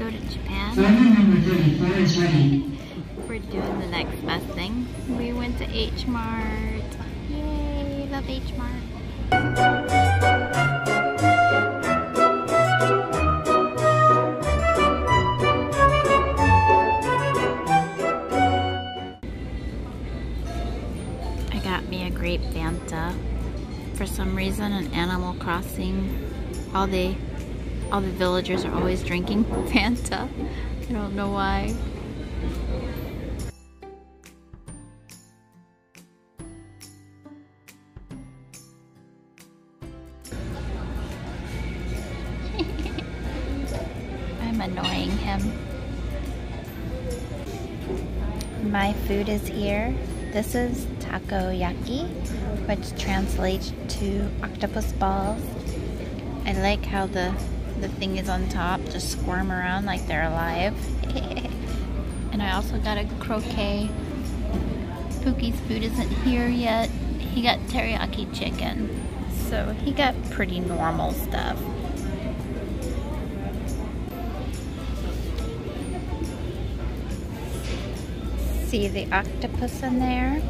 go to Japan. Final number 34 is ready. We're doing the next best thing. We went to H Mart. Yay, love H Mart. I got me a grape Fanta. For some reason in Animal Crossing, all the all the villagers are always drinking Fanta. I don't know why. I'm annoying him. My food is here. This is takoyaki, which translates to octopus balls. I like how the the thing is on top, just squirm around like they're alive. and I also got a croquet. Pookie's food isn't here yet. He got teriyaki chicken. So he got pretty normal stuff. See the octopus in there?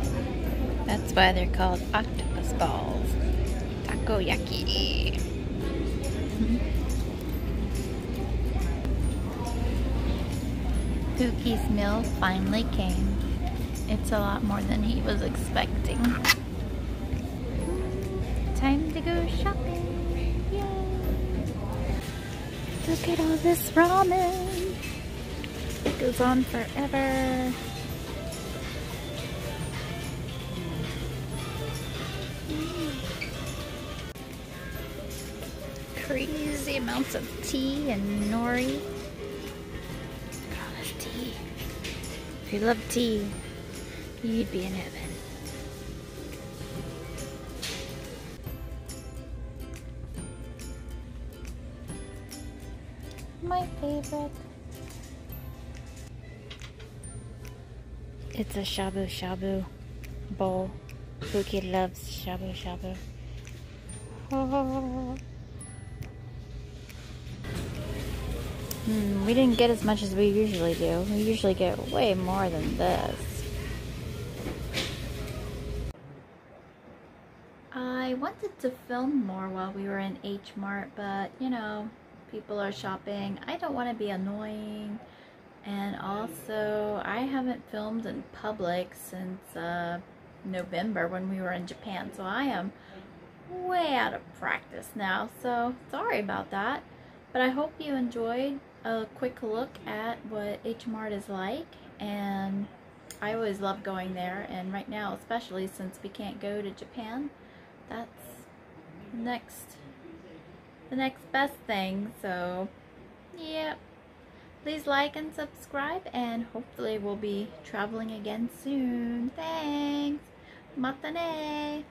That's why they're called octopus balls. Takoyaki. Pookie's meal finally came. It's a lot more than he was expecting. Time to go shopping. Yay! Look at all this ramen. It goes on forever. Crazy amounts of tea and nori. If you love tea, you'd be in heaven. My favorite. It's a shabu shabu bowl. Pookie loves shabu shabu. Hmm, we didn't get as much as we usually do. We usually get way more than this. I wanted to film more while we were in H Mart, but you know, people are shopping. I don't want to be annoying. And also, I haven't filmed in public since uh, November when we were in Japan, so I am way out of practice now. So, sorry about that. But I hope you enjoyed a quick look at what H Mart is like. And I always love going there. And right now, especially since we can't go to Japan, that's next, the next best thing. So, yep. Please like and subscribe and hopefully we'll be traveling again soon. Thanks. Matane.